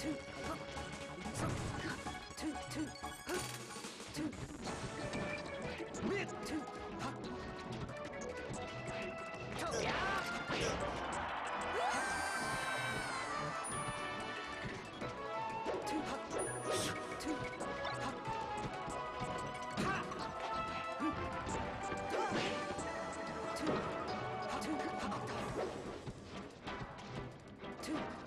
two, 으아!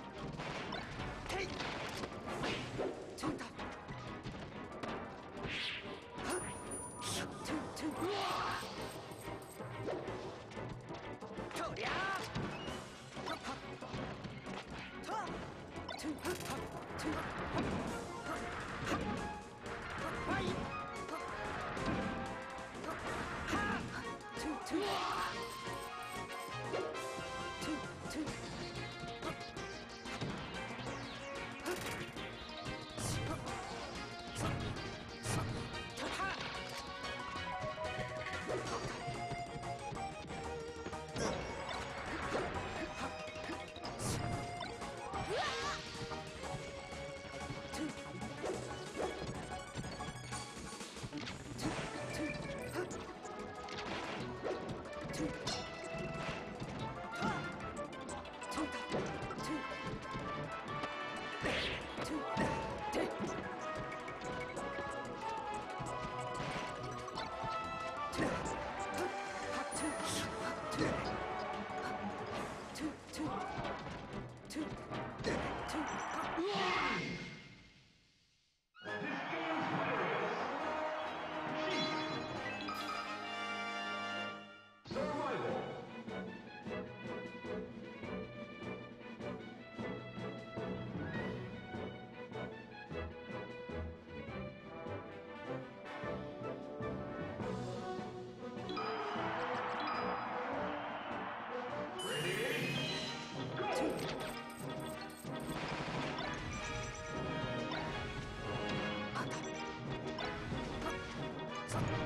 Two.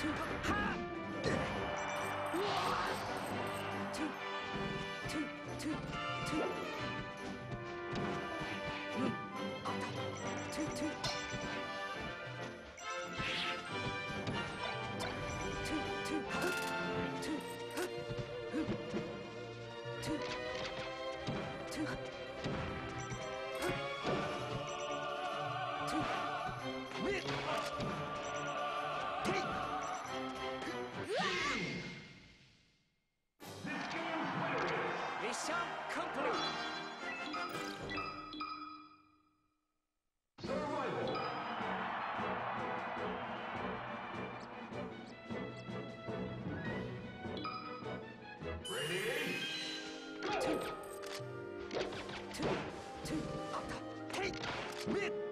two, two, two, two. ャンカンパニー。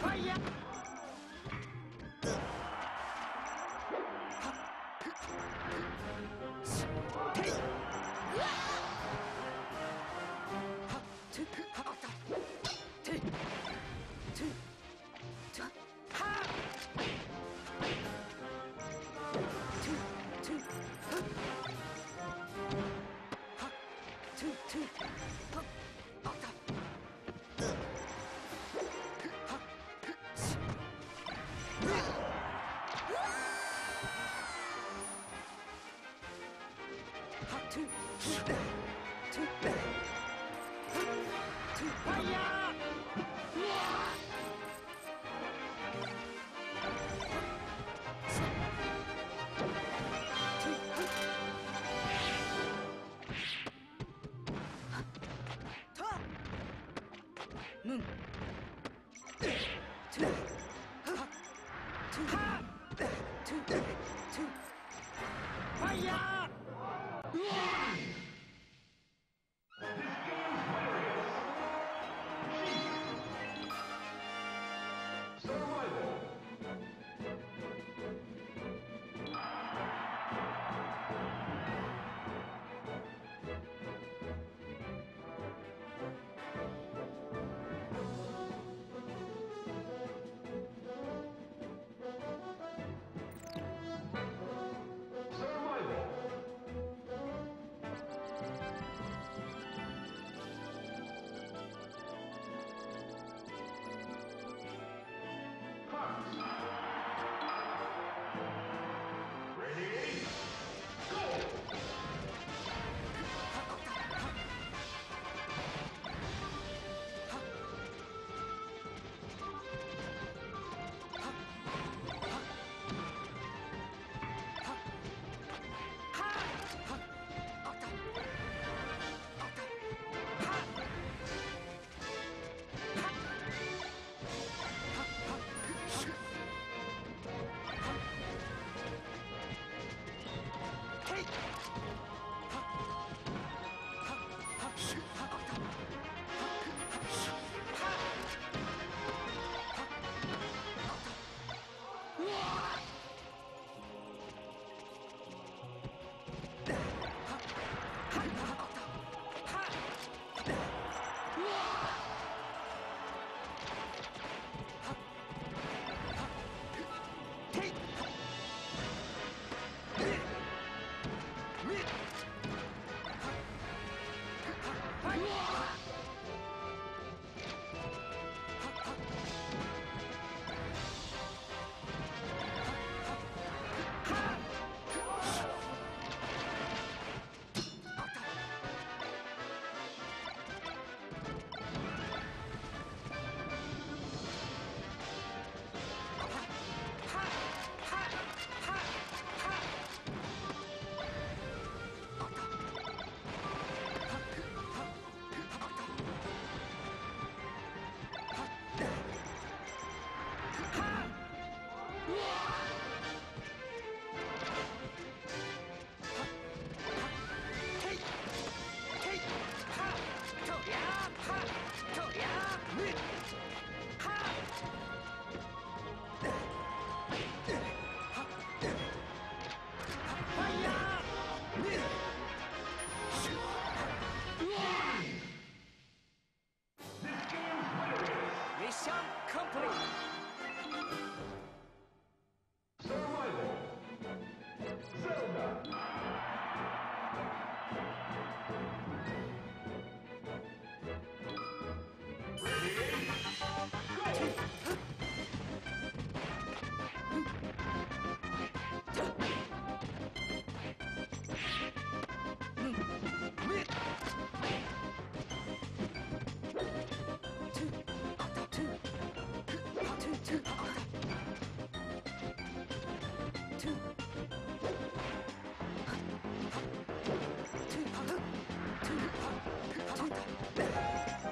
Empire! Fire!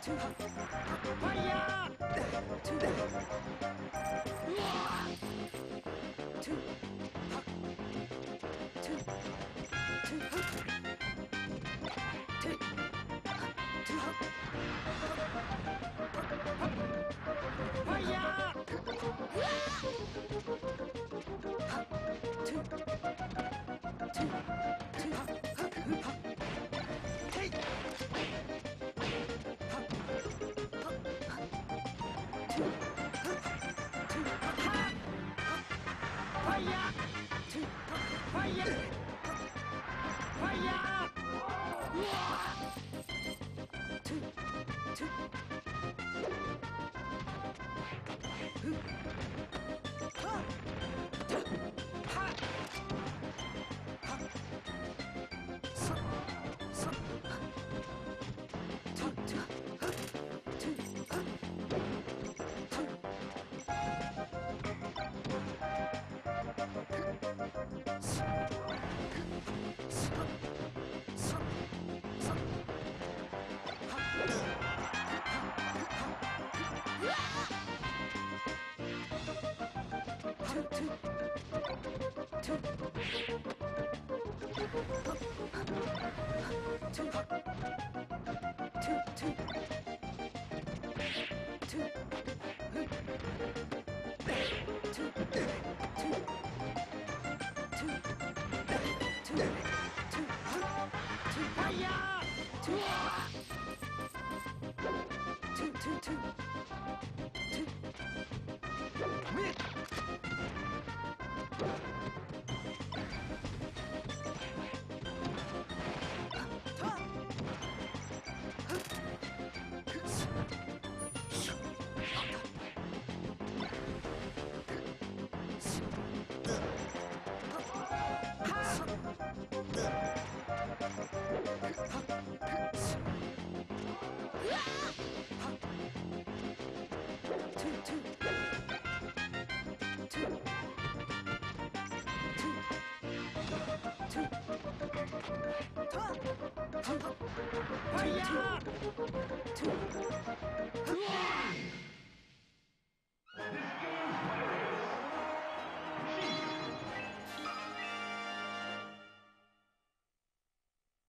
too. two, two.